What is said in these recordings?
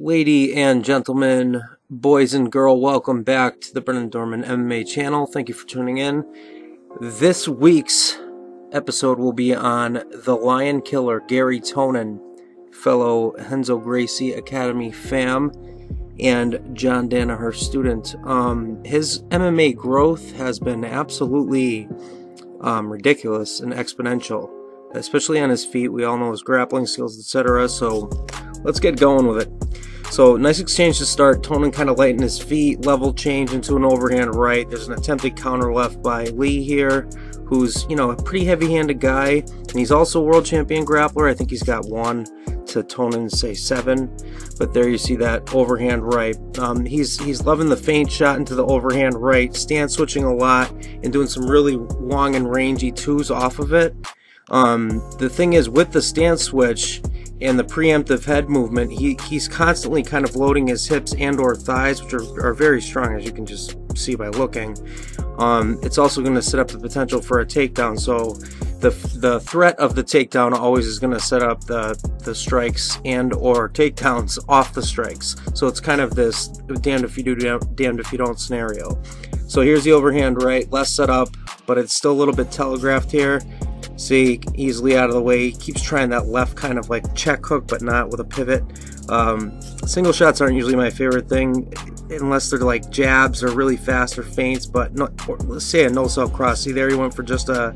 Lady and gentlemen, boys and girl, welcome back to the Brendan Dorman MMA channel. Thank you for tuning in. This week's episode will be on the Lion Killer, Garry Tonon, fellow Renzo Gracie Academy fam, and John Danaher student. Um, his MMA growth has been absolutely um, ridiculous and exponential, especially on his feet. We all know his grappling skills, etc. So let's get going with it. So nice exchange to start. Tonon kind of lighten his feet, level change into an overhand right. There's an attempted counter left by Lee here, who's, you know, a pretty heavy-handed guy. And he's also a world champion grappler. I think he's got one to Tonon's, say, seven. But there you see that overhand right. Um, he's, he's loving the feint shot into the overhand right, stand switching a lot, and doing some really long and rangy twos off of it. Um, the thing is, with the stance switch, and the preemptive head movement, he, he's constantly kind of loading his hips and or thighs, which are, are very strong, as you can just see by looking. Um, it's also going to set up the potential for a takedown, so the, the threat of the takedown always is going to set up the, the strikes and or takedowns off the strikes. So it's kind of this damned if you do, damned if you don't scenario. So here's the overhand right, less set up, but it's still a little bit telegraphed here. See, easily out of the way. He keeps trying that left kind of like check hook, but not with a pivot. Um, single shots aren't usually my favorite thing, unless they're like jabs or really fast or feints. But no, let's say a no self cross. See there, he went for just a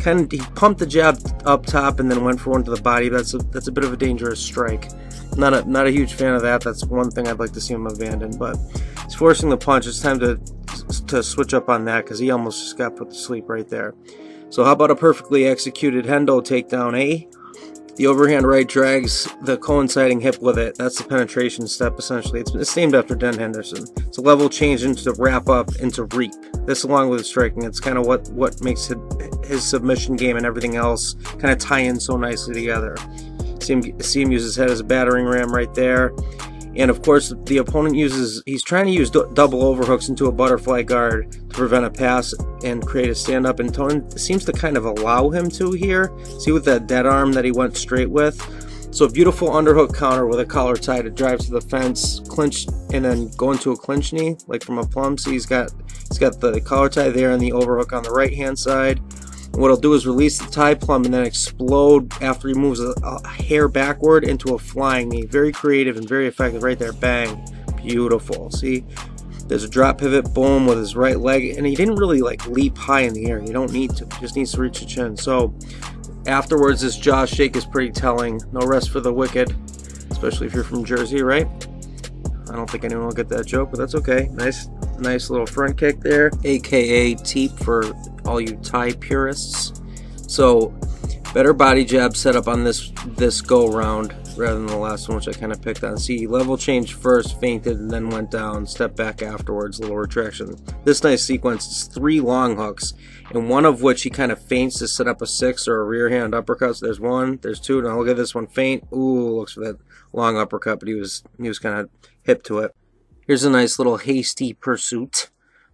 kind of he pumped the jab up top and then went for one to the body. That's a that's a bit of a dangerous strike. Not a not a huge fan of that. That's one thing I'd like to see him abandon. But he's forcing the punch. It's time to to switch up on that because he almost just got put to sleep right there. So how about a perfectly executed Hendo takedown, eh? The overhand right drags the coinciding hip with it. That's the penetration step, essentially. It's, it's named after Dan Henderson. It's a level change into wrap up into reap. This, along with striking, it's kind of what, what makes it, his submission game and everything else kind of tie in so nicely together. See him, see him use his head as a battering ram right there. And of course, the opponent uses, he's trying to use double overhooks into a butterfly guard to prevent a pass and create a stand up. And Tonon seems to kind of allow him to here. See with that dead arm that he went straight with. So beautiful underhook counter with a collar tie to drive to the fence, clinch, and then go into a clinch knee, like from a plum. See, he's got he's got the collar tie there and the overhook on the right hand side. What he'll do is release the tie plum and then explode after he moves a, a hair backward into a flying knee. Very creative and very effective right there. Bang. Beautiful. See? There's a drop pivot, boom, with his right leg. And he didn't really like leap high in the air. You don't need to. He just needs to reach the chin. So afterwards, this jaw shake is pretty telling. No rest for the wicked. Especially if you're from Jersey, right? I don't think anyone will get that joke, but that's okay. Nice, nice little front kick there, aka teep for all you Thai purists. So, better body jab setup on this this go round rather than the last one, which I kind of picked on. See, level change first, fainted, and then went down, step back afterwards, little retraction. This nice sequence is three long hooks, and one of which he kind of feints to set up a six or a rear hand uppercut. So there's one, there's two. Now look at this one, feint. Ooh, looks for that long uppercut, but he was he was kind of hip to it. Here's a nice little hasty pursuit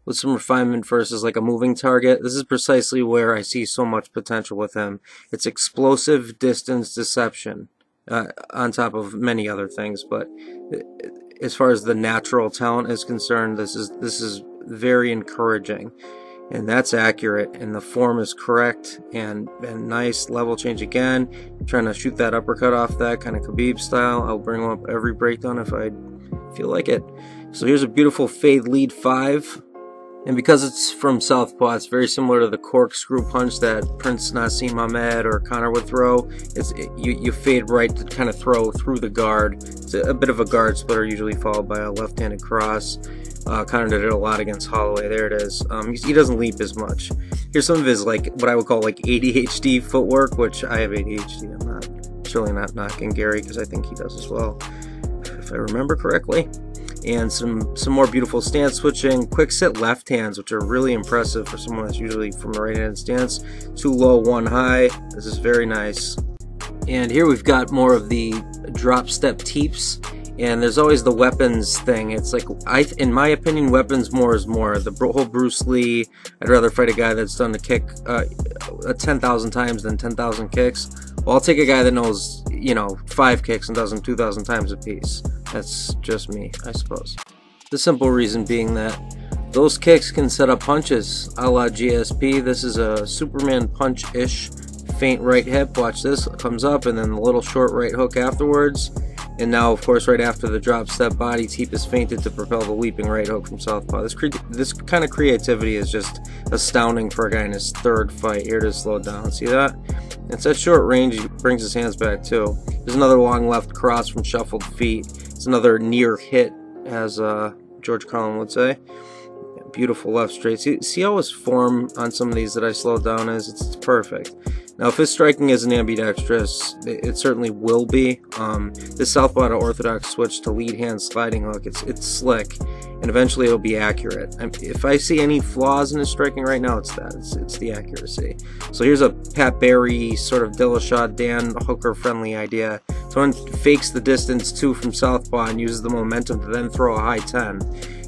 with some refinement versus like a moving target. This is precisely where I see so much potential with him. It's explosive distance deception uh, on top of many other things, but as far as the natural talent is concerned, this is this is very encouraging. And that's accurate, and the form is correct, and, and nice level change again. trying to shoot that uppercut off that kind of Khabib style. I'll bring up every breakdown if I feel like it. So here's a beautiful fade lead five. And because it's from Southpaw, it's very similar to the corkscrew punch that Prince Naseem Hamed or Conor would throw. It's it, you, you fade right to kind of throw through the guard. It's a, a bit of a guard splitter, usually followed by a left-handed cross. Uh, Conor did it a lot against Holloway. There it is. Um, he, he, doesn't leap as much. Here's some of his like what I would call like ADHD footwork, which I have ADHD. I'm not surely not knocking Garry because I think he does as well, if I remember correctly and some some more beautiful stance switching quick sit left hands which are really impressive for someone that's usually from a right hand stance. Two low one high. This is very nice. And here we've got more of the drop step teeps and there's always the weapons thing. It's like i in my opinion weapons more is more. The whole bruce lee i'd rather fight a guy that's done the kick uh, 10,000 times than 10,000 kicks. Well i'll take a guy that knows you know five kicks and does them 2,000 times a piece That's just me, I suppose. The simple reason being that those kicks can set up punches a la GSP. This is a Superman punch-ish faint right hip. Watch this, comes up and then the little short right hook afterwards. And now, of course, right after the drop step, body teep is fainted to propel the leaping right hook from southpaw. This this kind of creativity is just astounding for a guy in his third fight. Here to slow down. See that? It's at short range. He brings his hands back too. There's another long left cross from shuffled feet. Another near hit, as uh, George Carlin would say. Beautiful left straight. See, see how his form on some of these that I slowed down is? It's, it's perfect. Now, if his striking is an ambidextrous, it, certainly will be. Um, this southpaw to orthodox switch to lead hand sliding hook, it's it's slick, and eventually it'll be accurate. If I see any flaws in his striking right now, it's that. It's, it's the accuracy. So here's a Pat Barry sort of Dillashaw Dan Hooker friendly idea. Fakes the distance too from southpaw and uses the momentum to then throw a high 10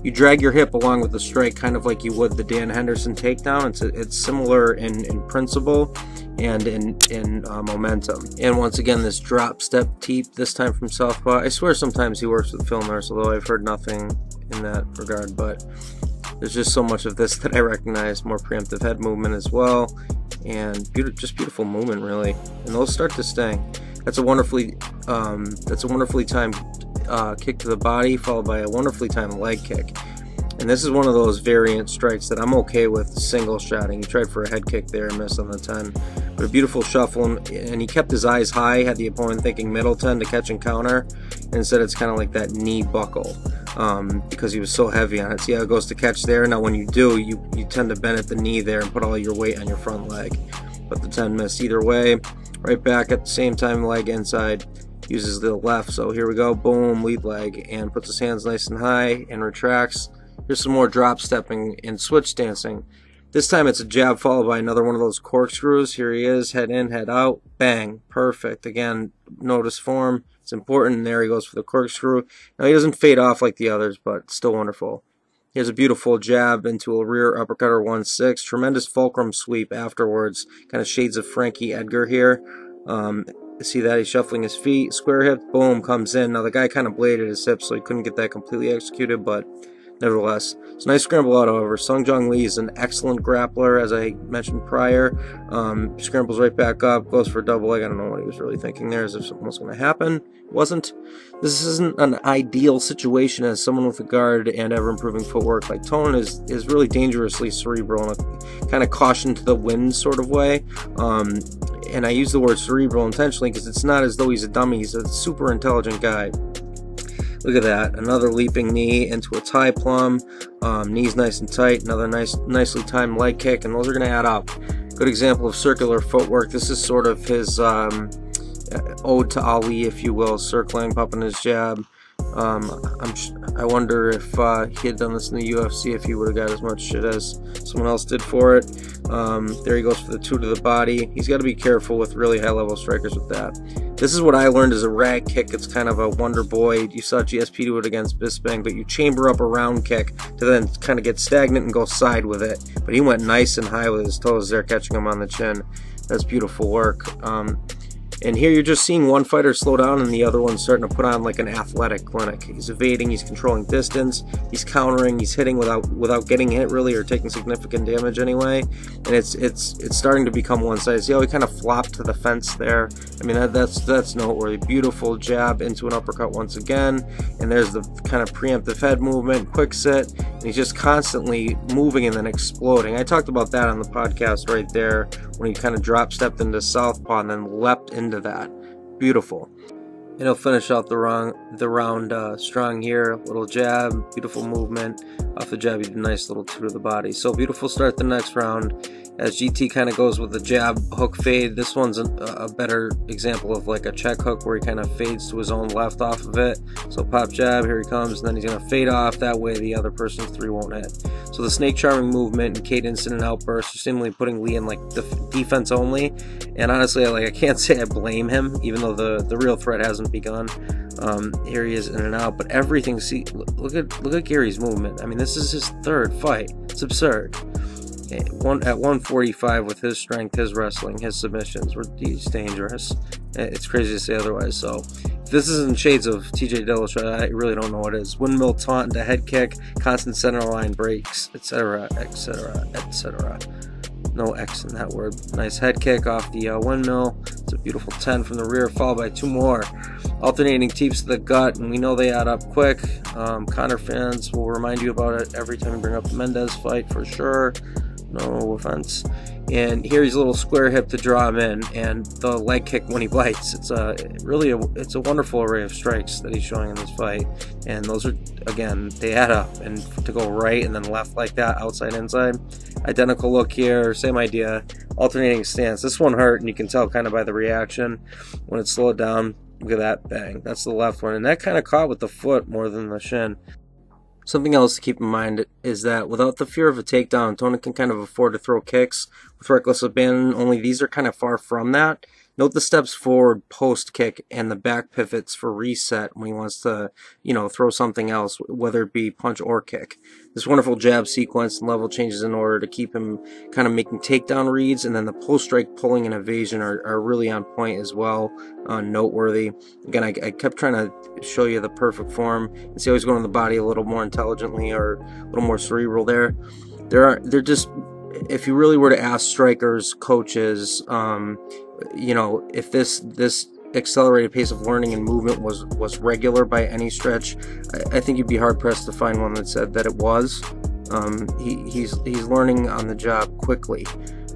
you drag your hip along with the strike kind of like you would the Dan Henderson takedown. It's, it's similar in, in principle and in, in uh, momentum. And once again, this drop step teep, this time from Southpaw. I swear sometimes he works with Phil Nurse, although I've heard nothing in that regard, but there's just so much of this that I recognize. More preemptive head movement as well, and be just beautiful movement, really. And those start to sting. That's a wonderfully, um, that's a wonderfully timed uh, kick to the body, followed by a wonderfully timed leg kick. And this is one of those variant strikes that I'm okay with single shotting. He tried for a head kick there missed on the 10. But a beautiful shuffle, and he kept his eyes high, had the opponent thinking middle 10 to catch and counter. And instead, it's kind of like that knee buckle um, because he was so heavy on it. See how it goes to catch there? Now, when you do, you, you tend to bend at the knee there and put all your weight on your front leg. But the 10 missed either way. Right back at the same time, leg inside uses the left. So here we go, boom, lead leg, and puts his hands nice and high and retracts. Here's some more drop stepping and switch dancing. This time it's a jab followed by another one of those corkscrews. Here he is, head in, head out, bang, perfect. Again, notice form. It's important. There he goes for the corkscrew. Now he doesn't fade off like the others, but still wonderful. Here's a beautiful jab into a rear uppercut or 1-6. Tremendous fulcrum sweep afterwards. Kind of shades of Frankie Edgar here. Um, see that he's shuffling his feet, square hip, boom, comes in. Now the guy kind of bladed his hip, so he couldn't get that completely executed, but nevertheless. It's a nice scramble out, however. Sung Jong Lee is an excellent grappler, as I mentioned prior. Um, scrambles right back up, goes for a double leg. I don't know what he was really thinking there, as if something was going to happen. It wasn't. This isn't an ideal situation as someone with a guard and ever improving footwork. Like Tonon is is really dangerously cerebral in a kind of caution to the wind sort of way. Um, and I use the word cerebral intentionally because it's not as though he's a dummy. He's a super intelligent guy. Look at that. Another leaping knee into a Thai plum. Um, knees nice and tight. Another nice, nicely timed leg kick, and those are going to add up. Good example of circular footwork. This is sort of his um, ode to Ali, if you will, circling, popping his jab. Um, I wonder if uh, he had done this in the UFC, if he would have got as much shit as someone else did for it. Um, there he goes for the two to the body. He's got to be careful with really high level strikers with that. This is what I learned as a rag kick. It's kind of a wonder boy. You saw GSP do it against Bisping, but you chamber up a round kick to then kind of get stagnant and go side with it. But he went nice and high with his toes there, catching him on the chin. That's beautiful work. Um, and here you're just seeing one fighter slow down and the other one starting to put on like an athletic clinic. He's evading, he's controlling distance, he's countering, he's hitting without without getting hit really or taking significant damage anyway. And it's it's it's starting to become one-sided. See how he kind of flopped to the fence there? I mean that, that's that's noteworthy. Beautiful jab into an uppercut once again. And there's the kind of preemptive head movement, quick sit, he's just constantly moving and then exploding. I talked about that on the podcast right there when he kind of drop stepped into southpaw and then leapt into that. Beautiful. And he'll finish out the round, the round uh, strong here. Little jab, beautiful movement. Off the jab, he did a nice little two to the body. So beautiful start the next round as GT kind of goes with the jab hook fade. This one's a, a, better example of like a check hook where he kind of fades to his own left off of it. So pop jab, here he comes, and then he's going to fade off. That way the other person's three won't hit. So the snake charming movement and cadence and outburst are seemingly putting Lee in like def defense only. And honestly, like I can't say I blame him, even though the, the real threat hasn't begun. Um, here he is in and out, but everything. See, look at look at Garry's movement. I mean, this is his third fight. It's absurd one at 145 with his strength, his wrestling, his submissions, were he's dangerous. It's crazy to say otherwise. So this isn't shades of TJ Dillashaw. I really don't know what it is. Windmill taunt into head kick, constant center line breaks, etc., etc., etc. No X in that word. Nice head kick off the uh, windmill. It's a beautiful 10 from the rear, followed by two more. Alternating teeps to the gut, and we know they add up quick. Um, Conor fans will remind you about it every time we bring up the Mendes fight for sure. No offense and here he's a little square hip to draw him in, and the leg kick when he bites. It's a really a, it's a wonderful array of strikes that he's showing in this fight, and those are again they add up. And to go right and then left like that, outside inside, identical look here, same idea, alternating stance. This one hurt, and you can tell kind of by the reaction when it slowed down. Look at that bang. That's the left one, and that kind of caught with the foot more than the shin. Something else to keep in mind is that without the fear of a takedown, Tonon can kind of afford to throw kicks with reckless abandon, only these are kind of far from that. Note the steps forward post kick and the back pivots for reset when he wants to, you know, throw something else, whether it be punch or kick. This wonderful jab sequence and level changes in order to keep him kind of making takedown reads, and then the post strike pulling and evasion are, are really on point as well, uh, noteworthy. Again, I, I, kept trying to show you the perfect form and see how he's going to the body a little more intelligently or a little more cerebral there. There are they're just if you really were to ask strikers, coaches, um, you know, if this this accelerated pace of learning and movement was was regular by any stretch, I, I think you'd be hard pressed to find one that said that it was. Um, he, he's he's learning on the job quickly.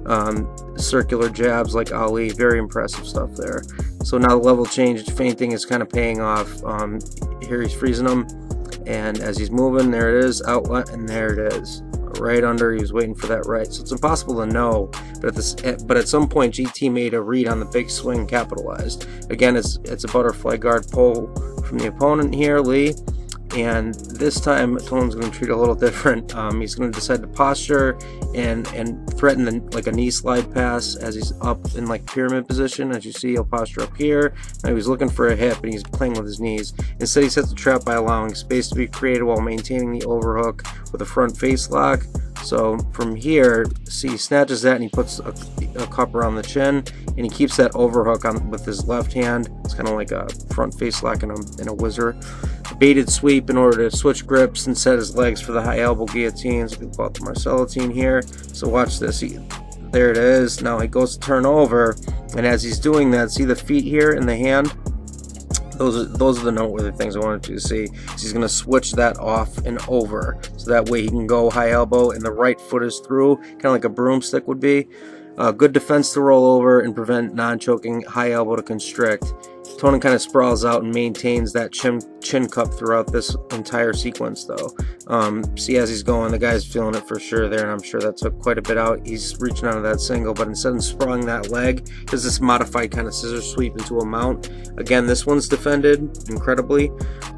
Um, circular jabs like Ali, very impressive stuff there. So now the level change, feinting is kind of paying off. Um, here he's freezing him, and as he's moving, there it is, outlet, and there it is right under. He was waiting for that right. So it's impossible to know. But at this, but at some point, GT made a read on the big swing, capitalized. Again, it's it's a butterfly guard pull from the opponent here, Lee. And this time, Tonon's going to treat a little different. Um, he's going to decide to posture and and threaten the, like a knee slide pass as he's up in like pyramid position. As you see, he'll posture up here. Now he was looking for a hip and he's playing with his knees. Instead, he sets the trap by allowing space to be created while maintaining the overhook with a front face lock. So from here, see, he snatches that and he puts a, a cup around the chin and he keeps that overhook on with his left hand. It's kind of like a front face lock in a, in a whizzer. Baited sweep in order to switch grips and set his legs for the high elbow guillotines. We it the Marcelotine here. So watch this. He, there it is. Now he goes to turn over, and as he's doing that, see the feet here in the hand? Those are those are the noteworthy things I wanted to see. He's going to switch that off and over, so that way he can go high elbow and the right foot is through, kind of like a broomstick would be. Uh, good defense to roll over and prevent non-choking high elbow to constrict. Tonon kind of sprawls out and maintains that chin, chin cup throughout this entire sequence, though. Um, see, as he's going, the guy's feeling it for sure there, and I'm sure that took quite a bit out. He's reaching out of that single, but instead of sprawling that leg, does this modified kind of scissor sweep into a mount. Again, this one's defended incredibly.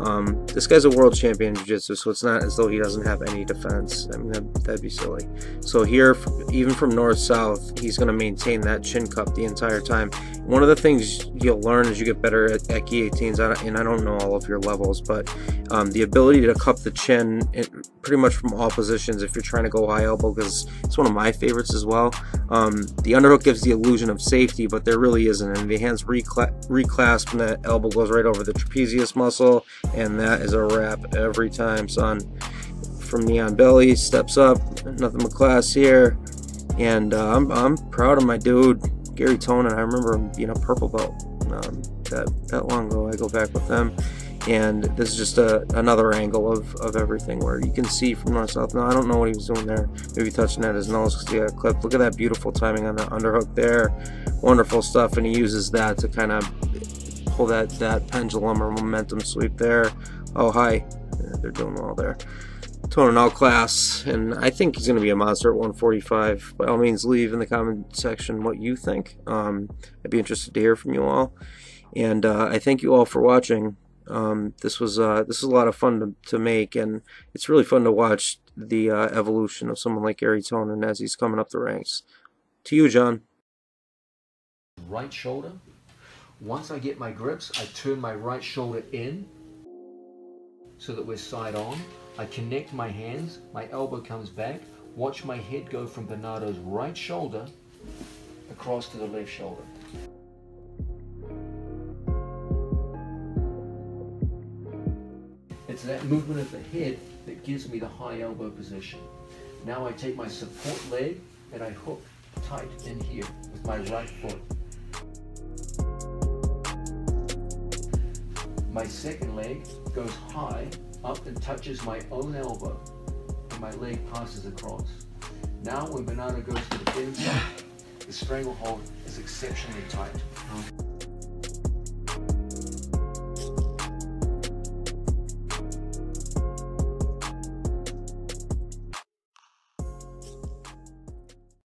Um, this guy's a world champion jiu-jitsu, so it's not as though he doesn't have any defense. I mean, that, that'd be silly. So here, even from north-south, he's going to maintain that chin cup the entire time. One of the things you'll learn as you get better at, at guillotines, and I don't know all of your levels, but um, the ability to cup the chin pretty much from all positions if you're trying to go high elbow, because it's one of my favorites as well. Um, the underhook gives the illusion of safety, but there really isn't, and the hands recla reclasp and the elbow goes right over the trapezius muscle, and that is a wrap every time, son. From Neon Belly, steps up, nothing but class here, and uh, I'm, I'm proud of my dude. Garry Tonon, I remember him being a purple belt um, that that long ago. I go back with them, and this is just a, another angle of, of everything where you can see from north south. Now I don't know what he was doing there. Maybe touching at his nose because he got a clip. Look at that beautiful timing on the underhook there. Wonderful stuff, and he uses that to kind of pull that that pendulum or momentum sweep there. Oh hi, they're doing well there. Tonon all class, and I think he's going to be a monster at 145. By all means, leave in the comment section what you think. Um, I'd be interested to hear from you all. And uh, I thank you all for watching. Um, this was uh, this is a lot of fun to, to make, and it's really fun to watch the uh, evolution of someone like Garry Tonon as he's coming up the ranks. To you, John. Right shoulder. Once I get my grips, I turn my right shoulder in so that we're side on. I connect my hands, my elbow comes back. Watch my head go from Bernardo's right shoulder across to the left shoulder. It's that movement of the head that gives me the high elbow position. Now I take my support leg and I hook tight in here with my right foot. My second leg goes high up and touches my own elbow and my leg passes across. Now when Bernardo goes to the inside, the stranglehold is exceptionally tight.